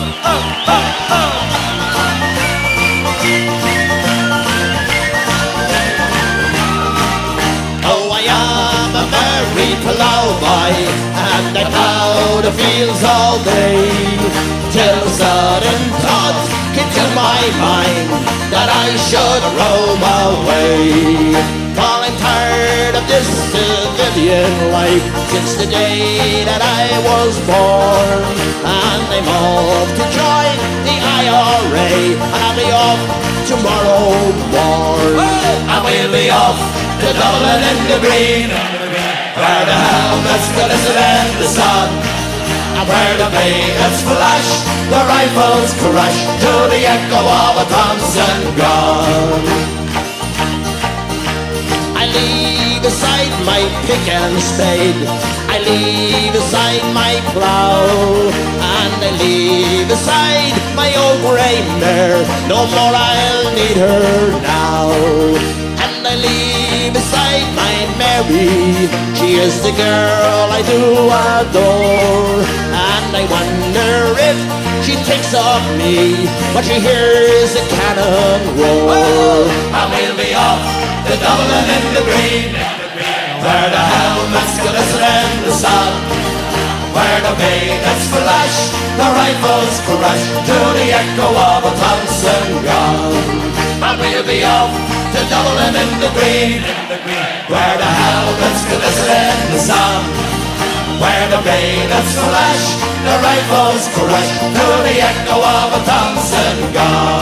Oh, and I plough the fields all day. Till a sudden thought came to my mind that I should roam away. This civilian life since the day that I was born. And I'm off to join the IRA, and I'll be off tomorrow morn. And we'll be off to Dublin in the green, where the helmets glisten in the sun. And where the bayonets flash, the rifles crash to the echo of a Thompson gun. My pick and spade. I leave aside my plough. And I leave aside my old grey mare. No more I'll need her now. And I leave aside my Mary. She is the girl I do adore. And I wonder if she thinks of me when she hears the cannon roar. And we'll be off to Dublin in the green, where the helmets glisten in the sun, where the bayonets flash, the rifles crash to the echo of a Thompson gun. And we'll be off to Dublin in the green, where the helmets glisten in the sun, where the bayonets flash, the rifles crash to the echo of a Thompson gun.